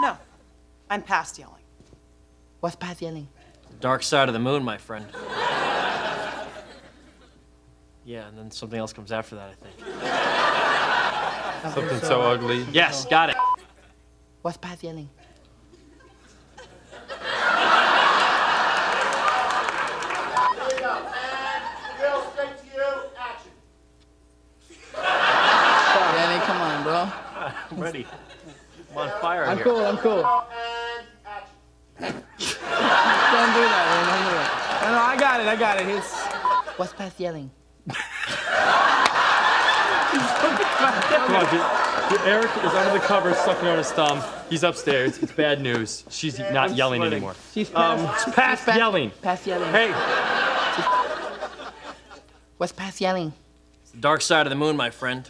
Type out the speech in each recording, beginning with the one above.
No, I'm past yelling. What's past yelling? Dark side of the moon, my friend. Yeah, and then something else comes after that, I think. Something so ugly. Yes, got it. What's past yelling? Danny, come on, bro. I'm ready. I'm on fire I'm here. cool, I'm cool. Don't do that, man. Don't do that. No, no, I got it, I got it. It's... What's past yelling? Come on, dude. Dude, Eric is under the covers sucking on his thumb. He's upstairs. It's bad news. She's not yelling sweating. anymore. She's Um, past, it's past yelling. Past yelling. Hey, What's past yelling? The dark side of the moon, my friend.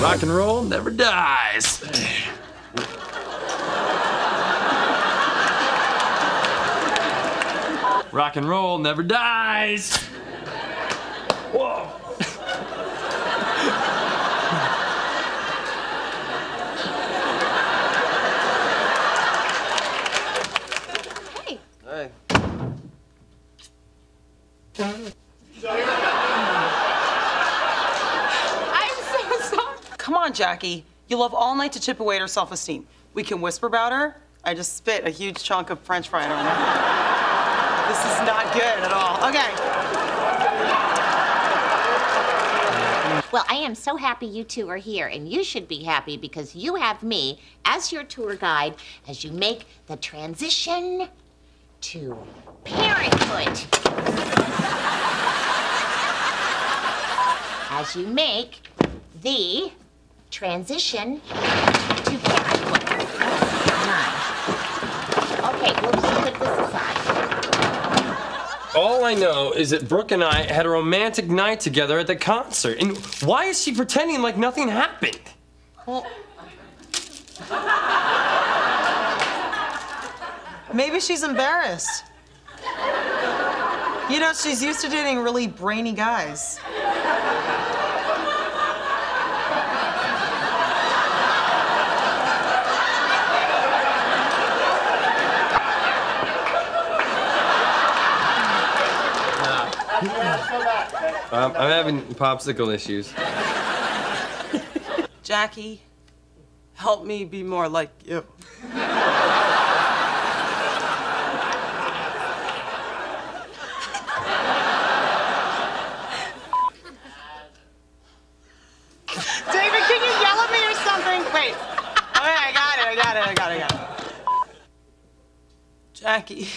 Rock and roll never dies. Rock and roll never dies. Whoa. I'm so sorry. Come on, Jackie. You love all night to chip away at her self-esteem. We can whisper about her. I just spit a huge chunk of French fry on her. This is not good at all. Okay. Well, I am so happy you two are here, and you should be happy because you have me as your tour guide as you make the transition to parenthood. As you make the transition to parenthood. Okay, we'll just put this aside. All I know is that Brooke and I had a romantic night together at the concert. And why is she pretending like nothing happened? Well... Maybe she's embarrassed. You know, she's used to dating really brainy guys. Um, I'm having popsicle issues. Jackie, help me be more like you. David, can you yell at me or something? Wait. Okay, I got it, I got it, I got it, I got it. Jackie.